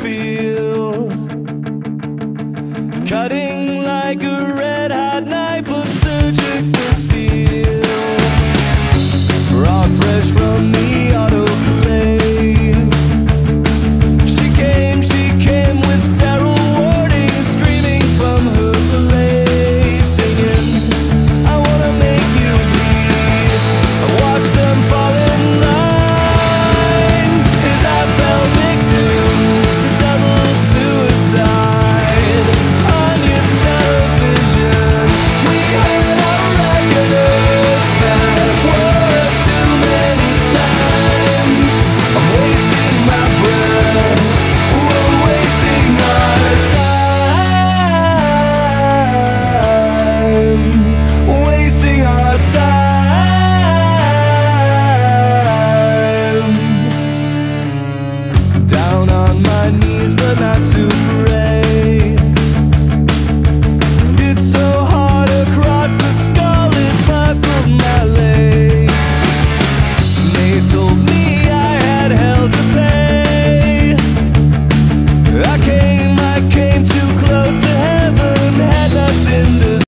feel. Cutting like a red hot knife.